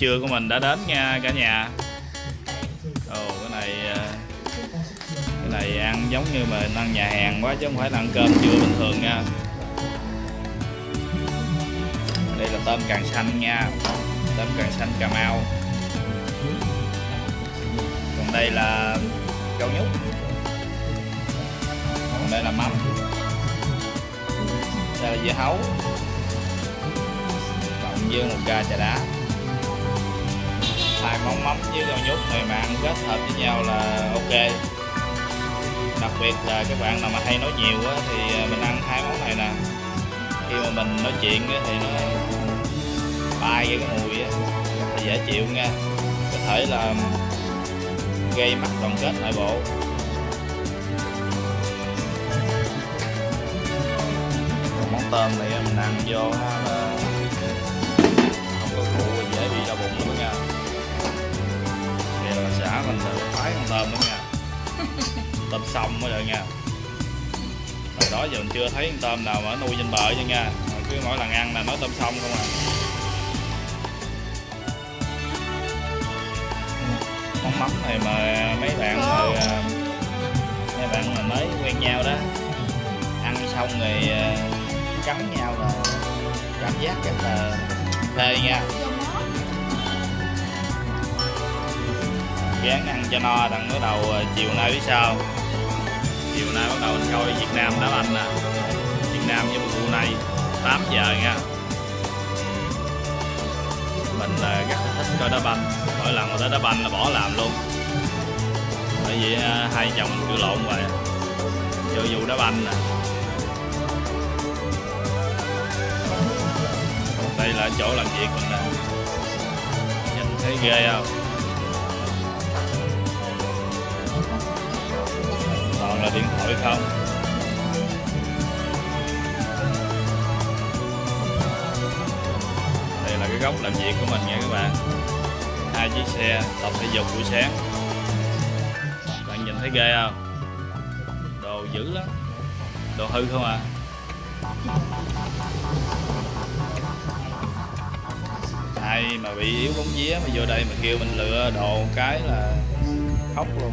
trưa của mình đã đến nha cả nhà. Ồ, cái này ờ, cái này ăn giống như mà ăn nhà hàng quá chứ không phải là ăn cơm trưa bình thường nha. Đây là tôm càng xanh nha, tôm càng xanh cà mau. Còn đây là câu nhút. Còn đây là mắm. Đây là dưa hấu. Cộng với một ca trà đá mắm với rau nhút này mà ăn kết hợp với nhau là ok. Đặc biệt là các bạn nào mà hay nói nhiều á, thì à, mình ăn hai món này nè. Khi mà mình nói chuyện á, thì nó bay cái mùi á thì dễ chịu nha. Có thể là gây mất đoàn kết nội bộ. Món tôm này mình ăn vô là không có phụ dễ bị đau bụng nữa nha. Tôm nữa nha. Tôm sông mới được nha. Hồi đó giờ mình chưa thấy con tôm nào mà nuôi trên bờ chứ nha. Cứ mỗi lần ăn là nói tôm sông không à. Món mắm này mà mấy bạn mà à, mấy bạn mà mới quen nhau đó ăn xong rồi à, cắn nhau là cảm giác rất là phê nha gán ăn cho no đặng bắt đầu ờ, chiều nay biết sao. Chiều nay bắt đầu mình coi Việt Nam đá banh nè. Việt Nam với Brunei 8 giờ nha. Mình ờ, là rất thích coi đá banh. Mỗi lần mà tới đá banh là bỏ làm luôn. Bởi vì ờ, hai chồng mình lộn vậy cho dù đá banh nè. Đây là chỗ làm việc mình nè. Nhìn thấy ghê không? Điện thoại không? Đây là cái góc làm việc của mình nha các bạn. Hai chiếc xe tập thể dục buổi sáng. Bạn nhìn thấy ghê không? Đồ dữ lắm. Đồ hư không à ai mà bị yếu bóng vía mà vô đây mà kêu mình lựa đồ cái là khóc luôn.